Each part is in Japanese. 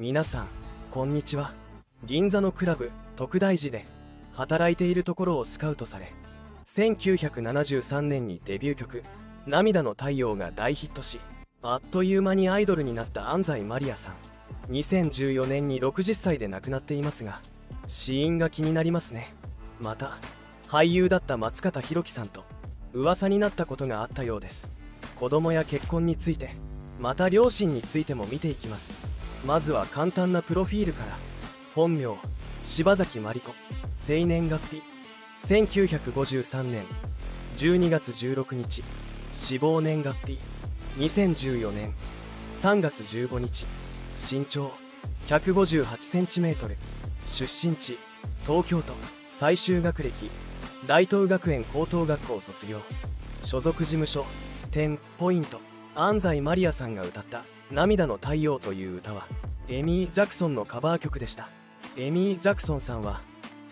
皆さんこんにちは。銀座のクラブ特大寺で働いているところをスカウトされ1973年にデビュー曲「涙の太陽」が大ヒットしあっという間にアイドルになった安西マリアさん。2014年に60歳で亡くなっていますが死因が気になりますね。また俳優だった松方弘樹さんと噂になったことがあったようです。子供や結婚についてまた両親についても見ていきます。まずは簡単なプロフィールから。本名柴崎真理子。生年月日1953年。12月16日。死亡年月日2014年。3月15日。身長 158cm 出身地東京都。最終学歴大東学園高等学校卒業。所属事務所10ポイント。安西マリアさんが歌った「涙の太陽」という歌はエミー・ジャクソンのカバー曲でした。エミー・ジャクソンさんは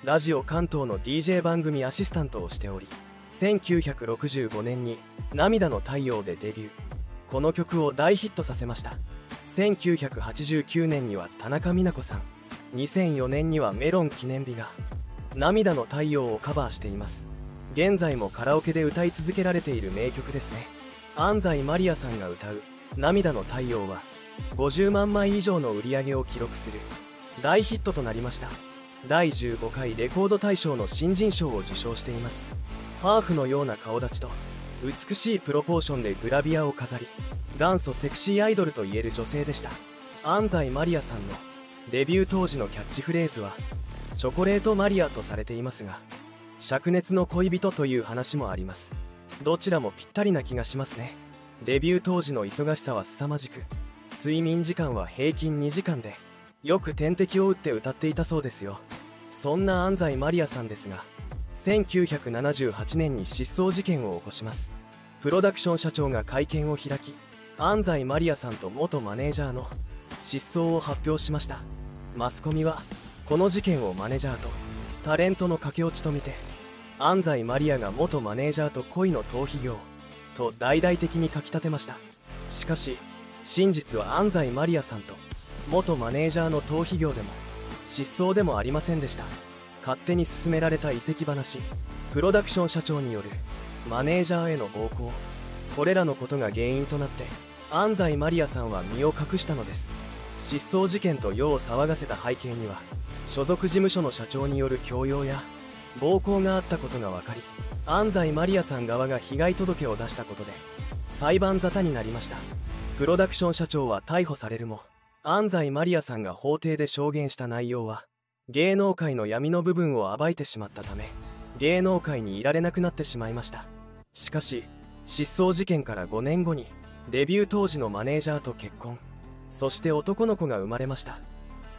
ラジオ関東の DJ 番組アシスタントをしており1965年に「涙の太陽」でデビュー。この曲を大ヒットさせました。1989年には田中美奈子さん。2004年にはメロン記念日が「涙の太陽」をカバーしています。現在もカラオケで歌い続けられている名曲ですね。安西マリアさんが歌う「涙の太陽」は50万枚以上の売り上げを記録する大ヒットとなりました。第15回レコード大賞の新人賞を受賞しています。ハーフのような顔立ちと美しいプロポーションでグラビアを飾り元祖セクシーアイドルといえる女性でした。安西マリアさんのデビュー当時のキャッチフレーズはチョコレートマリアとされていますが灼熱の恋人という話もあります。どちらもぴったりな気がしますね。デビュー当時の忙しさは凄まじく睡眠時間は平均2時間でよく点滴を打って歌っていたそうですよ。そんな安西マリアさんですが1978年に失踪事件を起こします。プロダクション社長が会見を開き安西マリアさんと元マネージャーの失踪を発表しました。マスコミはこの事件をマネージャーとタレントの駆け落ちとみて安西マリアが元マネージャーと恋の逃避業。と大々的に書き立てました。しかし真実は安西マリアさんと元マネージャーの逃避業でも失踪でもありませんでした。勝手に進められた移籍話プロダクション社長によるマネージャーへの暴行これらのことが原因となって安西マリアさんは身を隠したのです。失踪事件と世を騒がせた背景には所属事務所の社長による強要や暴行があったことが分かり安西マリアさん側が被害届を出したことで裁判沙汰になりました。プロダクション社長は逮捕されるも安西マリアさんが法廷で証言した内容は芸能界の闇の部分を暴いてしまったため芸能界にいられなくなってしまいました。しかし失踪事件から5年後にデビュー当時のマネージャーと結婚。そして男の子が生まれました。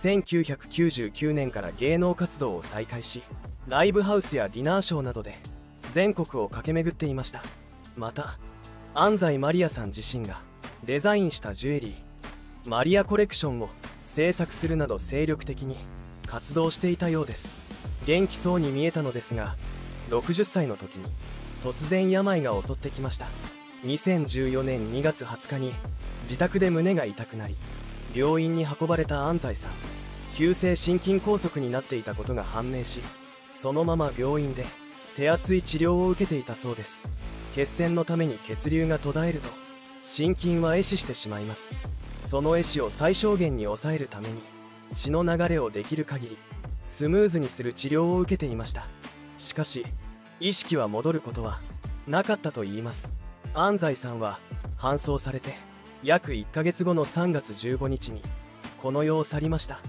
1999年から芸能活動を再開しライブハウスやディナーショーなどで全国を駆け巡っていました。また安西マリアさん自身がデザインしたジュエリーマリアコレクションを制作するなど精力的に活動していたようです。元気そうに見えたのですが60歳の時に突然病が襲ってきました。2014年2月20日に自宅で胸が痛くなり病院に運ばれた安西さん。急性心筋梗塞になっていたことが判明しそのまま病院で手厚い治療を受けていたそうです。血栓のために血流が途絶えると心筋は壊死してしまいます。その壊死を最小限に抑えるために血の流れをできる限りスムーズにする治療を受けていました。しかし意識は戻ることはなかったと言います。安西さんは搬送されて約1ヶ月後の3月15日にこの世を去りました。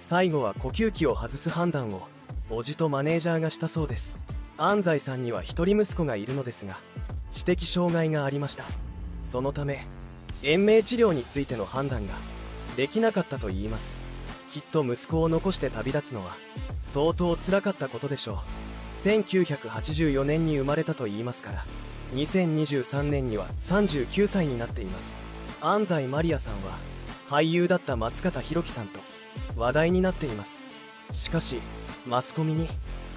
最後は呼吸器を外す判断を叔父とマネージャーがしたそうです。安西さんには一人息子がいるのですが知的障害がありました。そのため延命治療についての判断ができなかったと言います。きっと息子を残して旅立つのは相当つらかったことでしょう。1984年に生まれたと言いますから2023年には39歳になっています。安西マリアさんは俳優だった松方弘樹さんと話題になっています。しかしマスコミに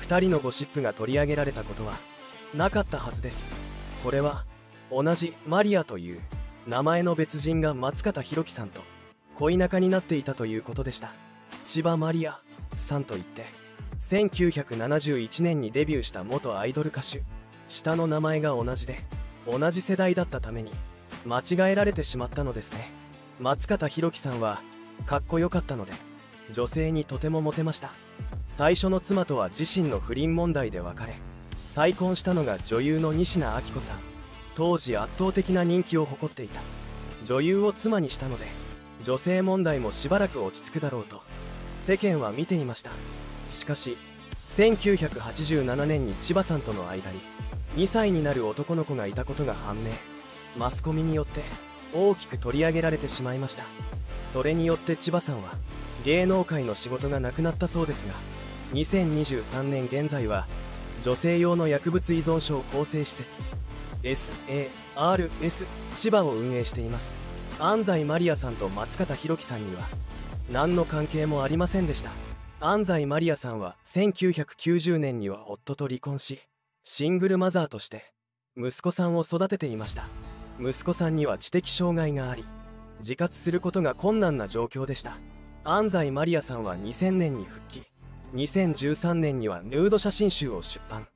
2人のゴシップが取り上げられたことはなかったはずです。これは同じマリアという名前の別人が松方弘樹さんと恋仲になっていたということでした。千葉マリアさんといって1971年にデビューした元アイドル歌手。下の名前が同じで同じ世代だったために間違えられてしまったのですね。松方弘樹さんはかっこよかったので女性にとてもモテました。最初の妻とは自身の不倫問題で別れ再婚したのが女優の仁科明子さん。当時圧倒的な人気を誇っていた。女優を妻にしたので女性問題もしばらく落ち着くだろうと。世間は見ていました。しかし1987年に千葉さんとの間に2歳になる男の子がいたことが判明。マスコミによって大きく取り上げられてしまいました。それによって千葉さんは芸能界の仕事がなくなったそうですが2023年現在は女性用の薬物依存症更生施設 SARS 千葉を運営しています。安西マリアさんと松方弘樹さんには何の関係もありませんでした。安西マリアさんは1990年には夫と離婚しシングルマザーとして息子さんを育てていました。息子さんには知的障害があり自活することが困難な状況でした。安西マリアさんは2000年に復帰。2013年にはヌード写真集を出版。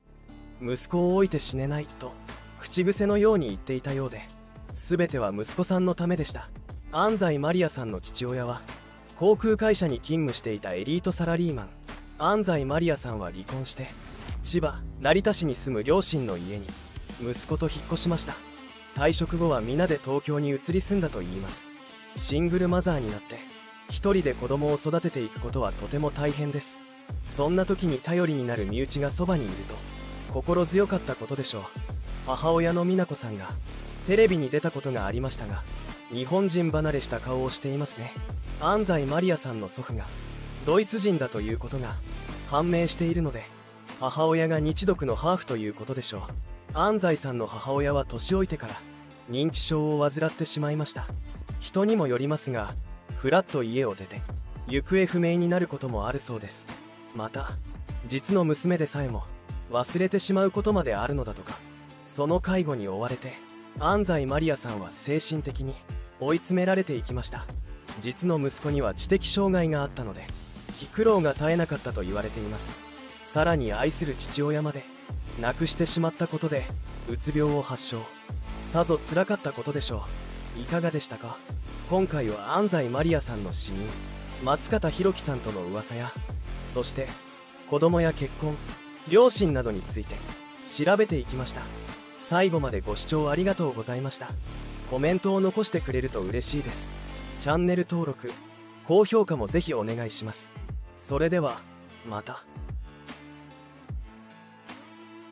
息子を置いて死ねないと口癖のように言っていたようで全ては息子さんのためでした。安西マリアさんの父親は航空会社に勤務していたエリートサラリーマン。安西マリアさんは離婚して千葉成田市に住む両親の家に息子と引っ越しました。退職後は皆で東京に移り住んだといいます。シングルマザーになって一人で子供を育てていくことはとても大変です。そんな時に頼りになる身内がそばにいると心強かったことでしょう。母親の美奈子さんがテレビに出たことがありましたが日本人離れした顔をしていますね。安西マリアさんの祖父がドイツ人だということが判明しているので母親が日独のハーフということでしょう。安西さんの母親は年老いてから認知症を患ってしまいました。人にもよりますがふらっと家を出て行方不明になることもあるそうです。また実の娘でさえも忘れてしまうことまであるのだとかその介護に追われて安西マリアさんは精神的に追い詰められていきました。実の息子には知的障害があったので苦労が絶えなかったと言われています。さらに愛する父親まで亡くしてしまったことでうつ病を発症。さぞ辛かったことでしょう。いかがでしたか？今回は安西マリアさんの死因松方弘樹さんとの噂やそして子供や結婚両親などについて調べていきました。最後までご視聴ありがとうございました。コメントを残してくれると嬉しいです。チャンネル登録高評価もぜひお願いします。それではまた。